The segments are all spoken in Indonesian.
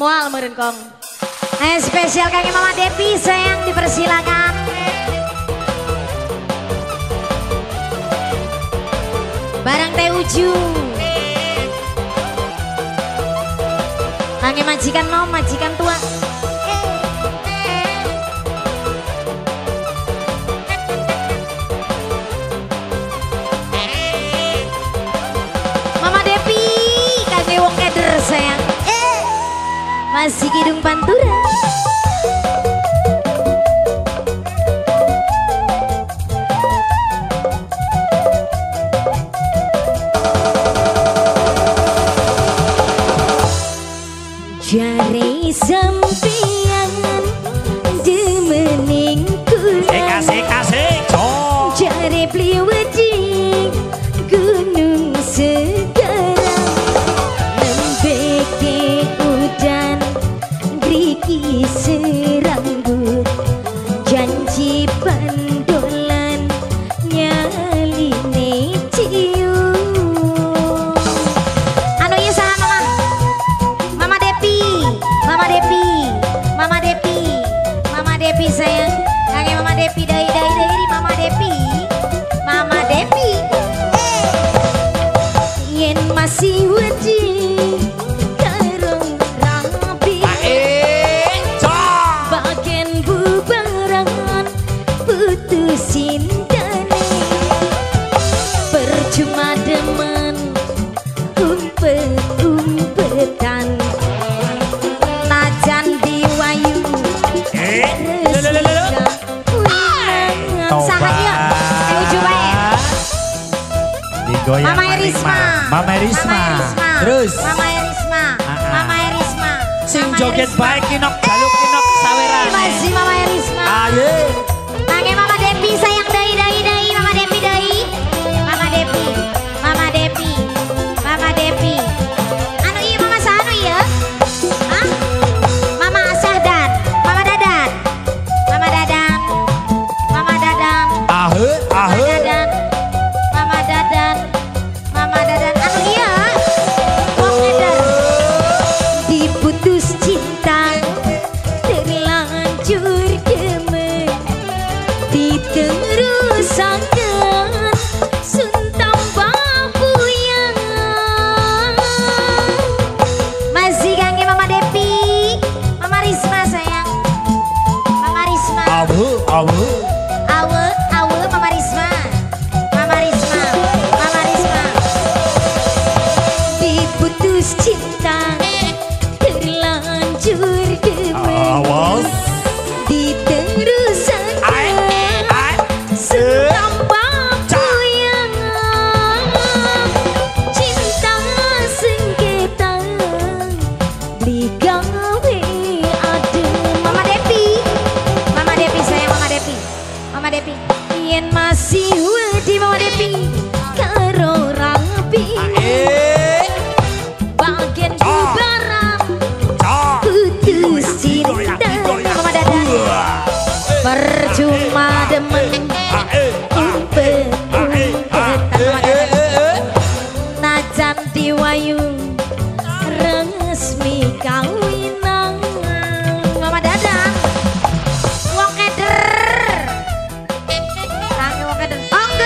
Mual meren kong. Eh spesial kaki Mama Depi sayang dipersilakan. Barang teh uju. Kangen majikan mau majikan tua. Masih Kidung Pantura. Jari sempit. with you. Mama Erisma. Terus. Mama Erisma. Ah, ah. Mama Erisma. Sing joget baik kinok jaluk kinok eh, saweran. Masih Mama Erisma. Ayo. Ah, power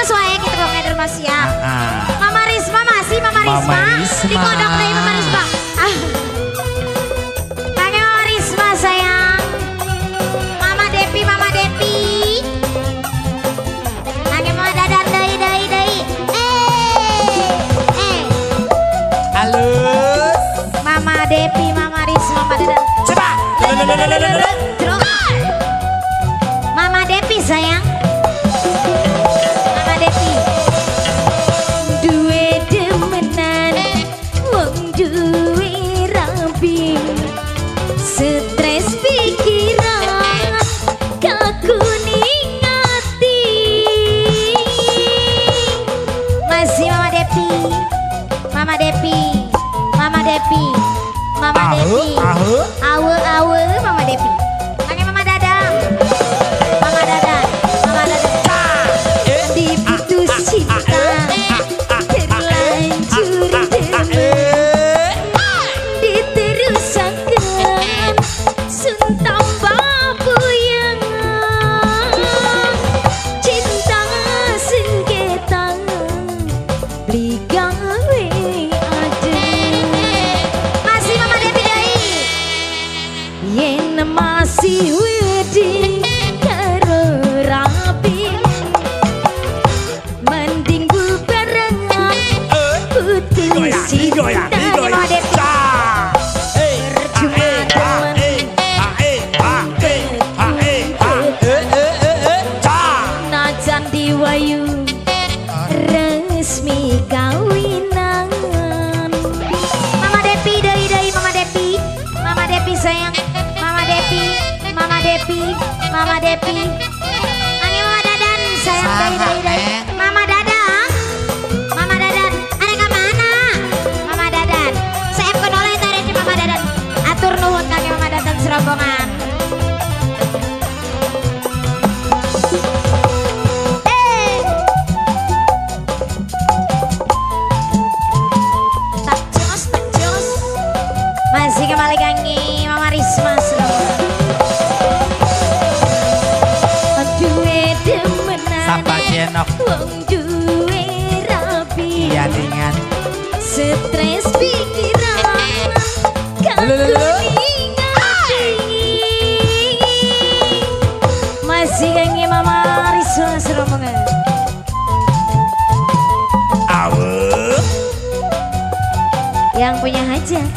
sesuai wae kita gitu, Bang ya. Mama Risma masih Mama Risma. Mama Risma. Dikodok Mama Risma. Mama Devi. Awe, awe, Mama Devi. Mama Depi, Angin Mama Dadan, sayang dari dari dari. Eh. Awe Yang punya hajat